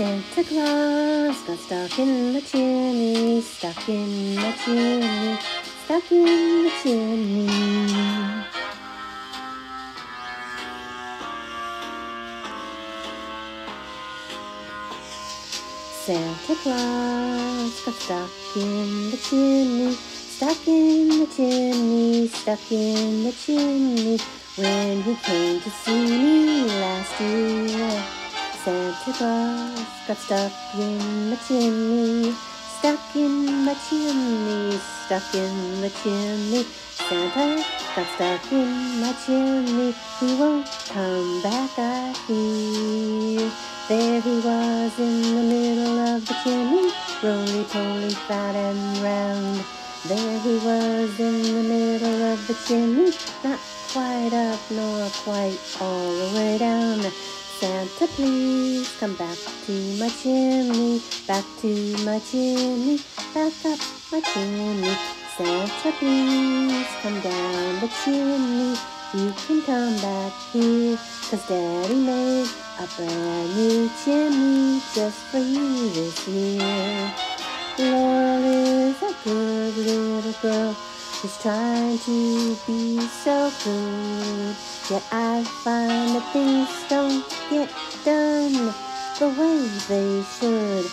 Santa Claus got stuck in the chimney, stuck in the chimney, stuck in the chimney. Santa Claus got stuck in the chimney, stuck in the chimney, stuck in the chimney. When he came to see me last year, Santa Claus got stuck in the chimney, stuck in the chimney, stuck in the chimney. Santa got stuck in my chimney, he won't come back, I hear. There he was in the middle of the chimney, roly-poly, fat and round. There he was in the middle of the chimney, not quite up nor quite all the way down. Santa, please come back to my chimney, back to my chimney, back up my chimney. Santa, please come down the chimney. You can come back here, cause Daddy made a brand new chimney just for you this year. Laurel is a good little girl who's trying to be so good. Yet I find that things don't get done the way they should.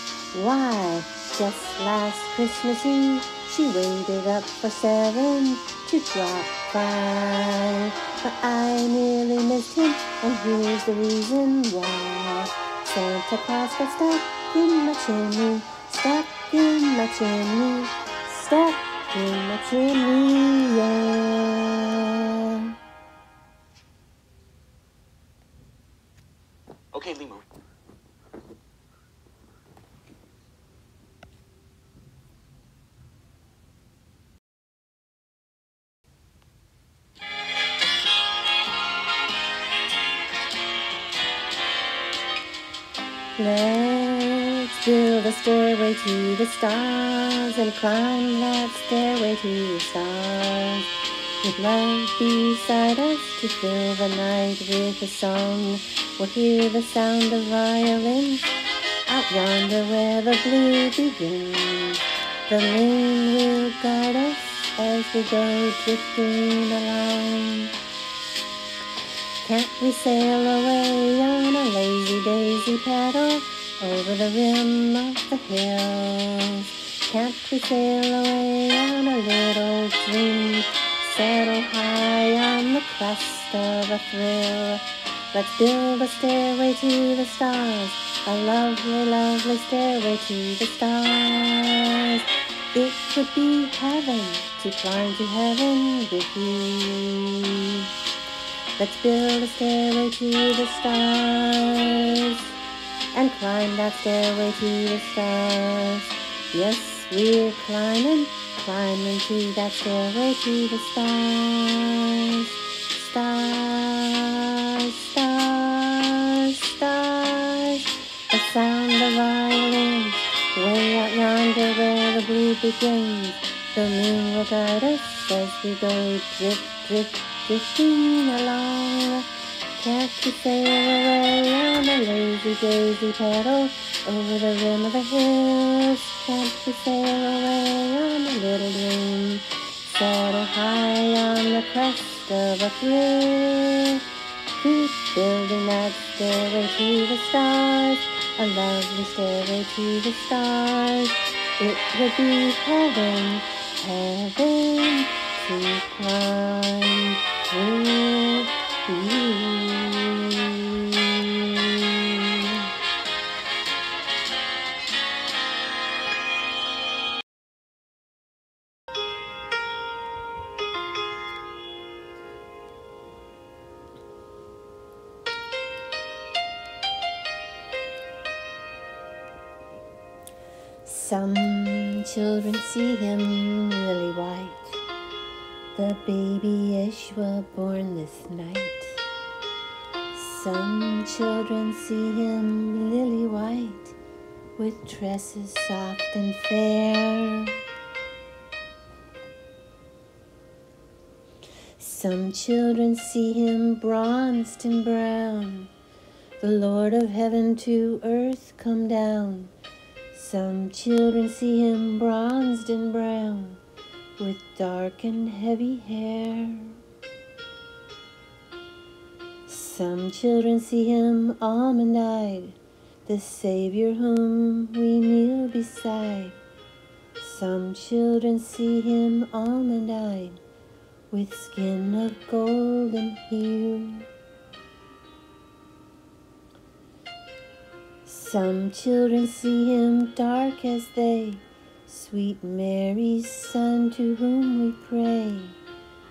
Why? Just last Christmas Eve, she waited up for seven to drop by. But I nearly missed him, and here's the reason why. Santa Claus got stuck in my chimney, stuck in my chimney, stuck in my chimney, yeah. Build a stairway to the stars and climb that stairway to the stars. With love beside us to fill the night with a song, we'll hear the sound of violins out yonder where the blue begins. The moon will guide us as we go drifting along. Can't we sail away on a lazy daisy paddle over the rim of the hills? Can't we sail away on a little dream, settle high on the crest of a thrill? Let's build a stairway to the stars, a lovely, lovely stairway to the stars. It would be heaven to climb to heaven with you. Let's build a stairway to the stars and climb that stairway to the stars. Yes, we're climbing, climbing to that stairway to the stars. Stars, stars, stars. The sound of violins way out yonder where the blue begins. The moon will guide us as we go drift, drift, drifting along. You sail away on a lazy daisy paddle over the rim of the hills? You sail away on a little dream? Settle high on the crest of a thrill. Keep building that stairway to the stars, a lovely stairway to the stars. It would be heaven, heaven to climb with you. Some children see him lily white. The baby Yeshua born this night. Some children see him lily white, with tresses soft and fair. Some children see him bronzed and brown, the Lord of heaven to earth come down. Some children see him bronzed and brown, with dark and heavy hair. Some children see him almond eyed, the Savior whom we kneel beside. Some children see him almond eyed, with skin of golden hue. Some children see him dark as they, sweet Mary's Son to whom we pray.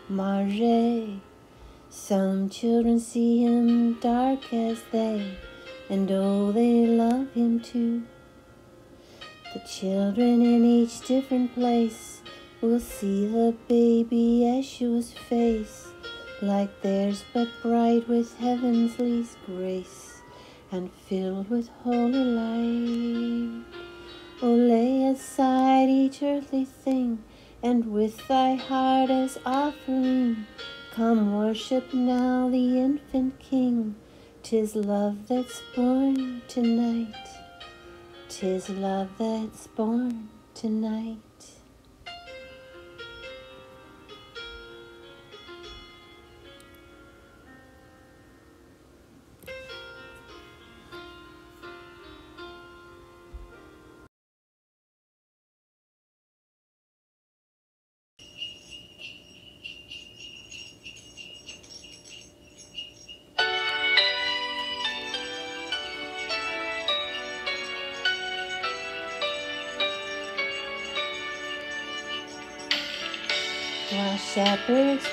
Mare. Some children see him dark as they, and oh, they love him too. The children in each different place will see the baby Yeshua's face, like theirs, but bright with heaven's grace and filled with holy light. O lay aside each earthly thing, and with thy heart as offering, come worship now the infant King. Tis love that's born tonight. Tis love that's born tonight.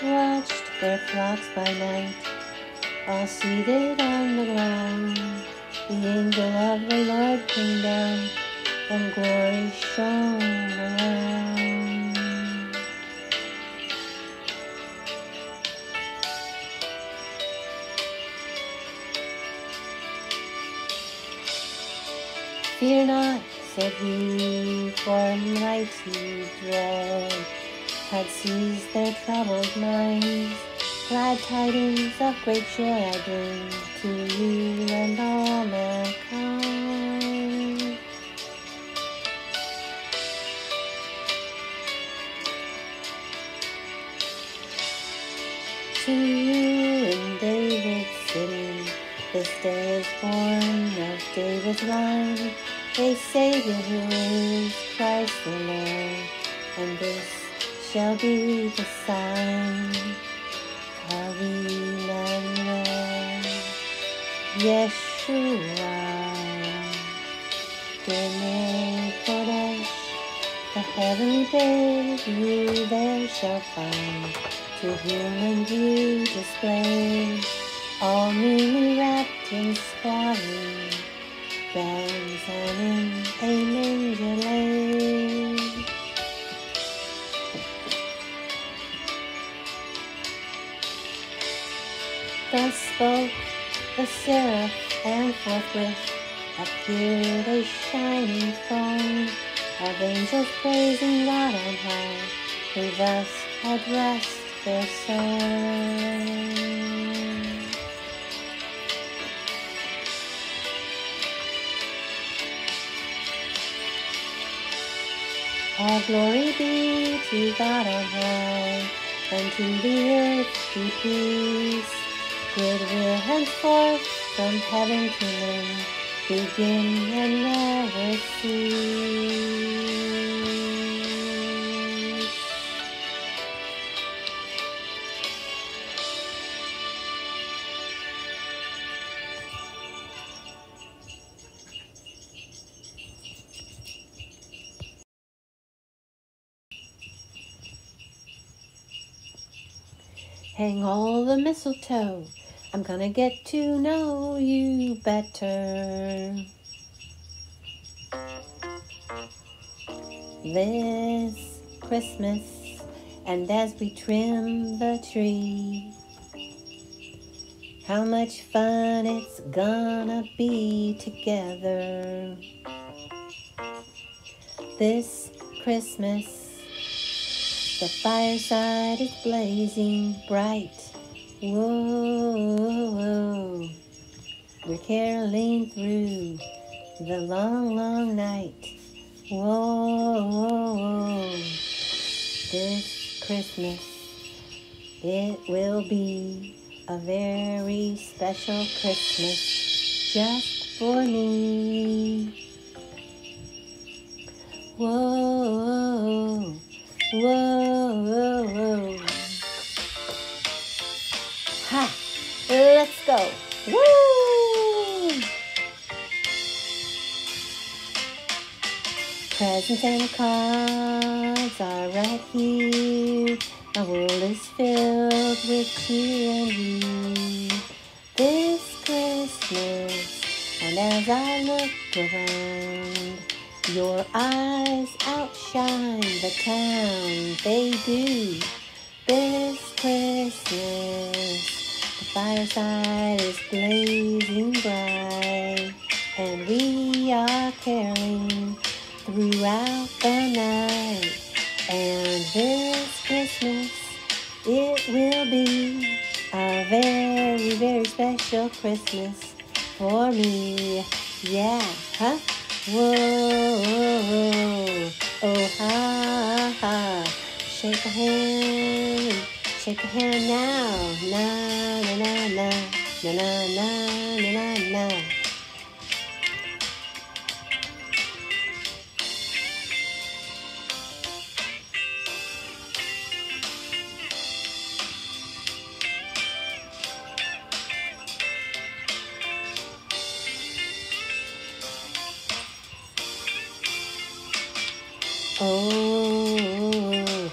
Watched their flocks by night, all seated on the ground, the angel of the Lord came down, and glory shone around. Fear not, said he, for mighty dread had seized their troubled minds. Glad tidings of great joy I bring to you and all mankind. To you in David's city, this day is born of David's line, a Savior shall be the sign of Emmanuel, Yeshua, B'nai us, the heavenly babe you there shall find, to human view displayed, all newly wrapped in swaddling bands and in a manger laid. Thus spoke the seraph, and forthwith appeared a shining throng of angels praising God on high, who thus addressed their song. All glory be to God on high, and to the earth be peace. Goodwill henceforth from heaven to men, begin and never cease. Hang all the mistletoe. I'm gonna get to know you better. This Christmas, and as we trim the tree, how much fun it's gonna be together. This Christmas, the fireside is blazing bright. Whoa. we're caroling through the long, long night. Whoa, whoa, whoa. This Christmas, it will be a very special Christmas just for me. Whoa, whoa, whoa, whoa. Let's go. Woo! Presents and cards are right here. My world is filled with cheer and you. This Christmas, and as I look around, your eyes outshine the town. They do. This Christmas. Fireside is blazing bright, and we are caroling throughout the night. And this Christmas, it will be a very, very special Christmas for me. Yeah, huh? Whoa, whoa, oh, ha, ha. Shake a hand, shake a hand now. Na, na, na, na, na, na, na, na, na, na. Oh, oh, oh, oh.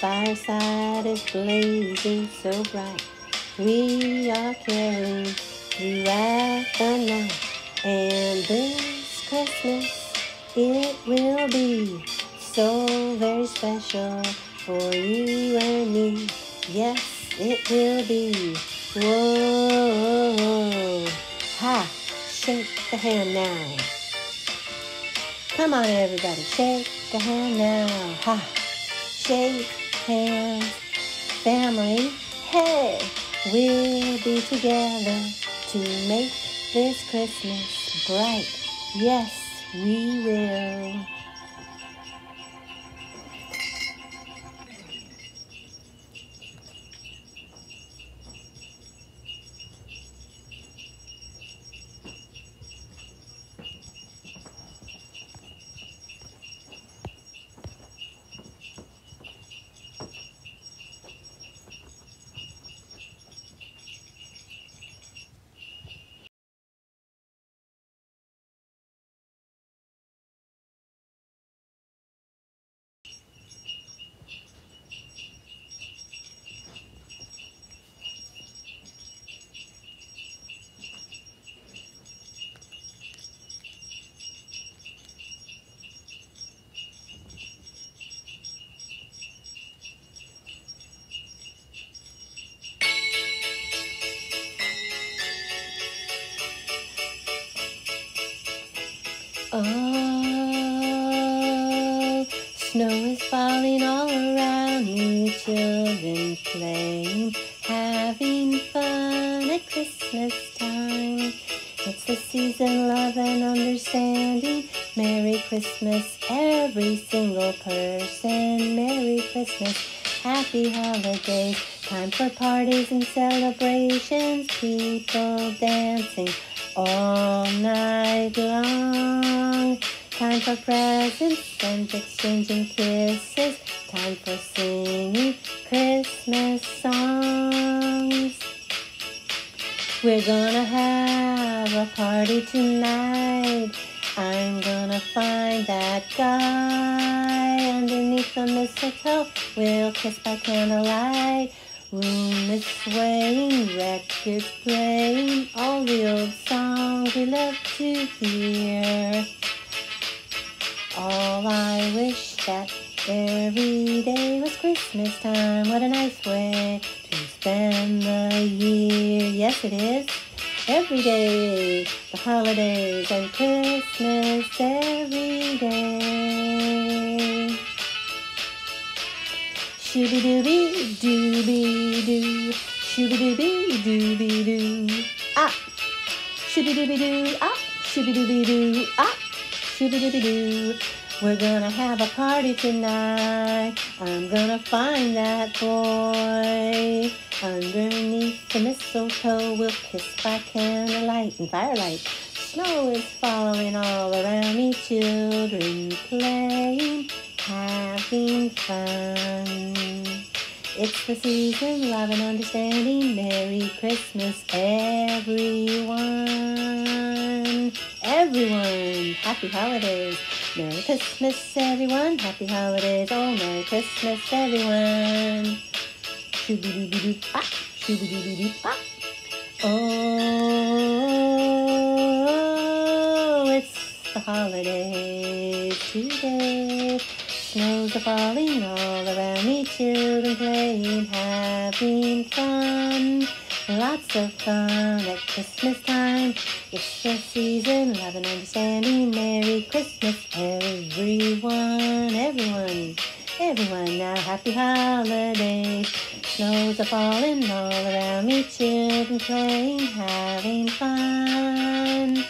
fireside is blazing so bright. We are caroling throughout the night. And this Christmas, it will be so very special for you and me. Yes, it will be. Whoa, ha, shake the hand now. Come on, everybody, shake the hand now. Ha! Shake hands, family. Hey, we'll be together to make this Christmas bright. Yes, we will. Snow is falling all around me, children playing, having fun at Christmas time. It's the season, love and understanding. Merry Christmas, every single person. Merry Christmas, happy holidays. Time for parties and celebrations, people All I wish that every day was Christmas time. What a nice way to spend the year. Yes, it is. Every day, the holidays and Christmas every day. Shooby dooby dooby doo. Shooby dooby dooby doo. Ah! shooby dooby doo, ah, shooby dooby doo, ah, We're gonna have a party tonight. I'm gonna find that boy. Underneath the mistletoe, we'll kiss by candlelight and firelight. Snow is falling all around me, children playing, having fun. It's the season, love and understanding. Merry Christmas, everyone. Everyone, happy holidays. Merry Christmas, everyone. Happy holidays. Oh, Merry Christmas, everyone. Oh, it's the holidays today. Snows are falling all around me, children playing, having fun. Lots of fun at Christmas time. It's the season, love and understanding. Merry Christmas, everyone, everyone, everyone. Now, happy holidays. Snows are falling all around me, children playing, having fun.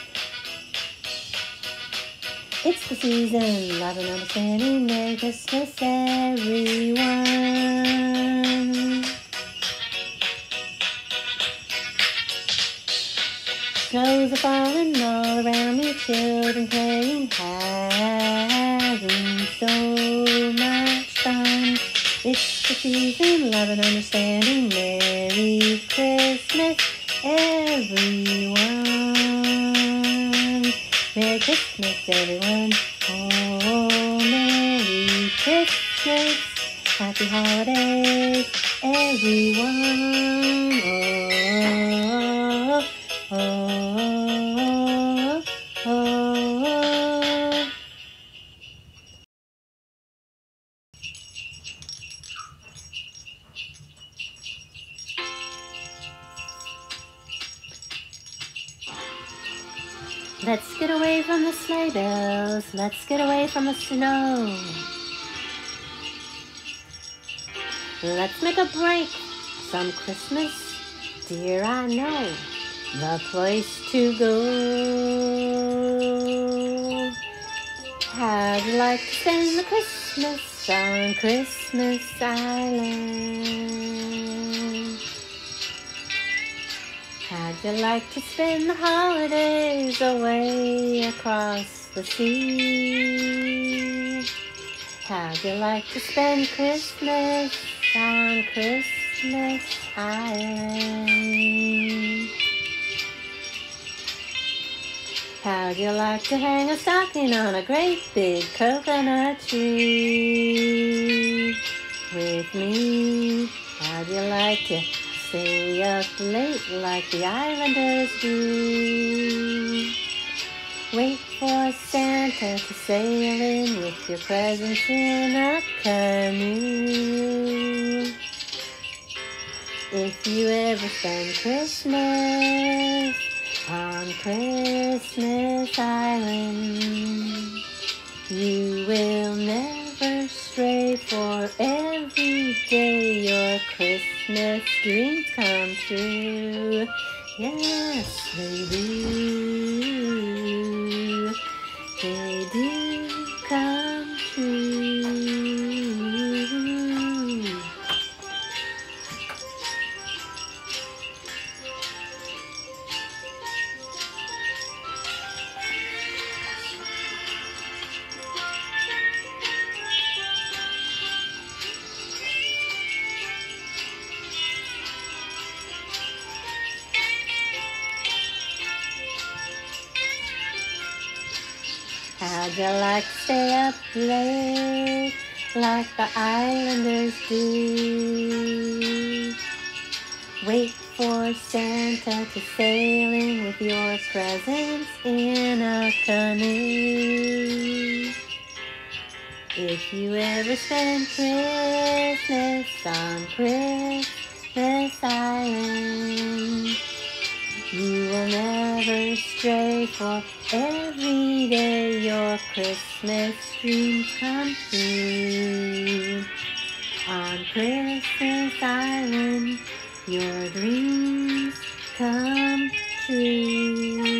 It's the season, love and understanding. Merry Christmas, everyone. Snows are falling all around me, children playing, having so much fun. It's the season, love and understanding. Merry Christmas, everyone. Merry Christmas, everyone. Oh, Merry Christmas. Happy holidays, snow. Let's make a break. Some Christmas, dear, I know the place to go. How'd you like to spend the Christmas on Christmas Island? How'd you like to spend the holidays away across the sea? How'd you like to spend Christmas on Christmas Island? How'd you like to hang a stocking on a great big coconut tree with me? How'd you like to stay up late like the islanders do? Wait for Santa to sail in with your presents in a canoe. If you ever spend Christmas on Christmas Island, you will never stray for every day your Christmas dreams come true. Yes, they do. They do How'd like to stay up late like the islanders do? Wait for Santa to sail in with your presents in a canoe. If you ever spend Christmas on Christmas Island, you will never stray for every day your Christmas dreams come true. On Christmas Island, your dreams come true.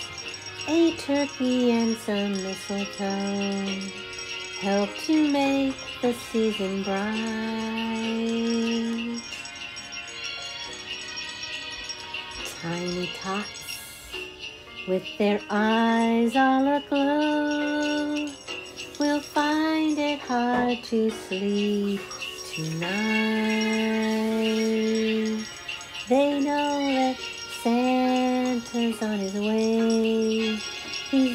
a turkey and some mistletoe help to make the season bright. Tiny tots with their eyes all aglow will find it hard to sleep tonight. They know that Santa's on his way.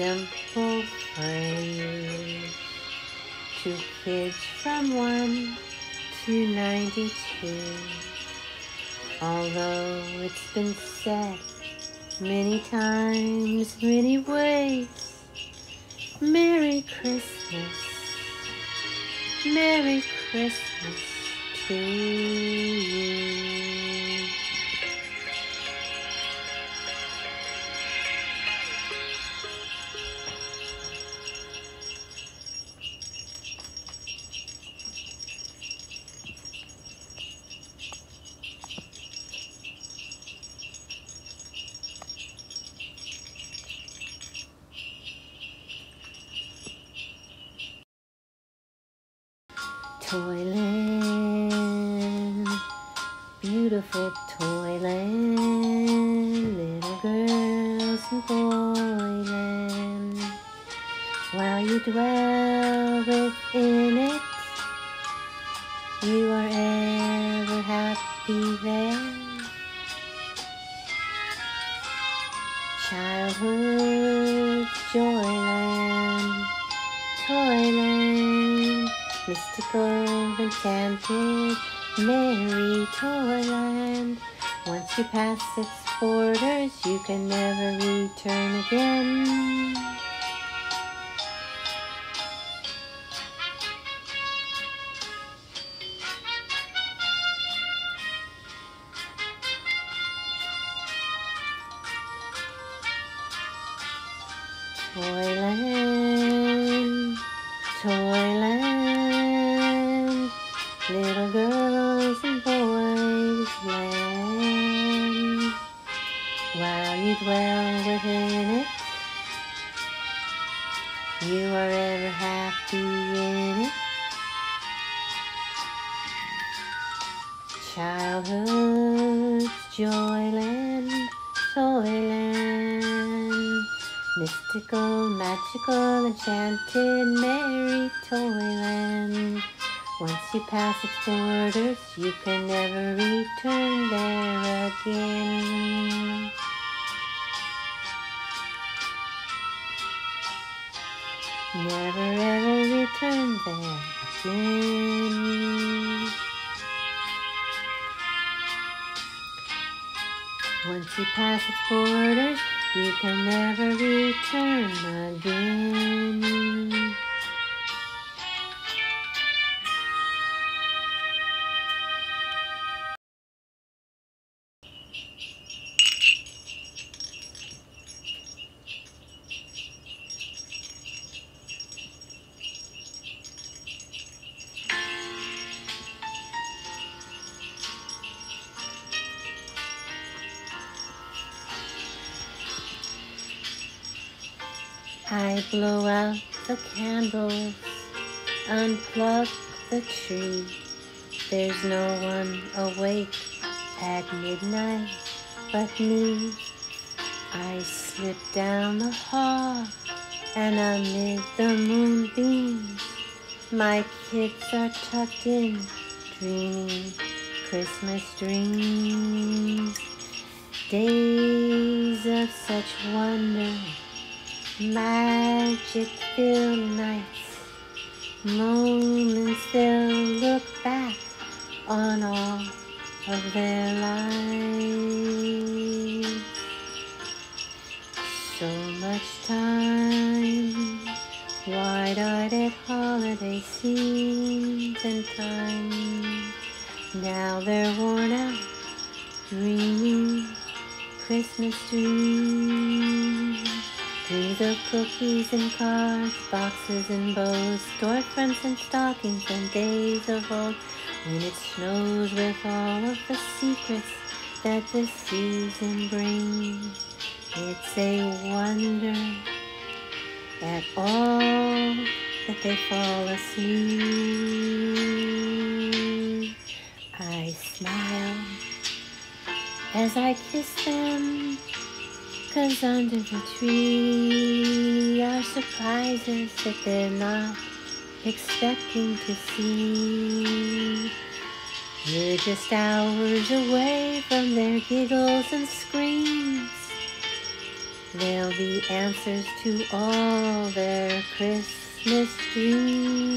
Simple phrase. To kids from 1 to 92. Although it's been said many times, many ways, Merry Christmas, Merry Christmas Toyland, beautiful Toyland, little girls and boyland. While you dwell within it, you are ever happy there. Childhood joyland, toyland, mystical, enchanted, merry toyland. Once you pass its borders, you can never return again. magical, magical, enchanted Merry Toyland. Once you pass its borders, you can never return there again. Never ever return there again. Once you pass its borders, you can never return again. I blow out the candles, unplug the tree. There's no one awake at midnight but me. I slip down the hall and amid the moonbeams, my kids are tucked in, dreaming Christmas dreams. Days of such wonder magic filled nights, moments they'll look back on all of their lives. So much time, wide-eyed at holiday scenes and time. Now they're worn out, dreaming Christmas dreams. Dreams of cookies and cards, boxes and bows, storefronts and stockings and days of old when it snows with all of the secrets that the season brings. It's a wonder at all that they fall asleep. I smile as I kiss them Cause under the tree are surprises that they're not expecting to see. We're just hours away from their giggles and screams. There'll be answers to all their Christmas dreams.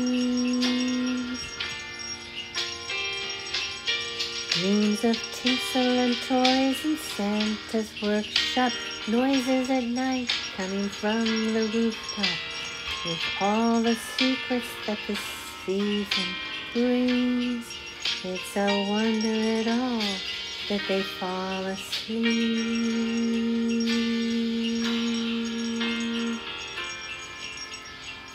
Dreams of tinsel and toys and Santa's workshop Noises at night coming from the rooftop with all the secrets that the season brings. It's a wonder at all that they fall asleep.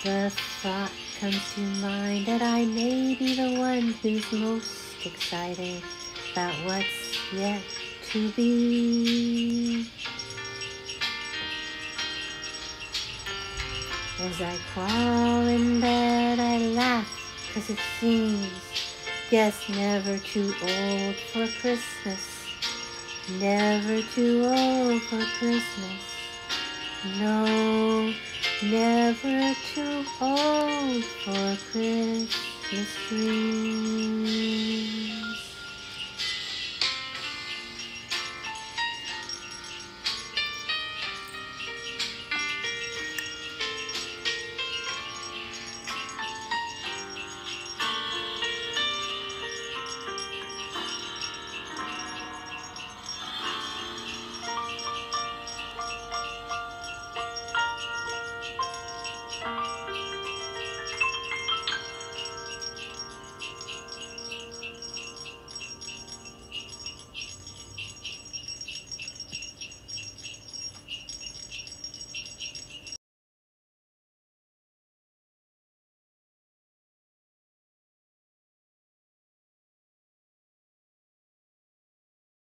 The thought comes to mind that I may be the one who's most excited about what's yet to be. As I crawl in bed, I laugh, cause it seems, guess never too old for Christmas. Never too old for Christmas. No, never too old for Christmas dreams.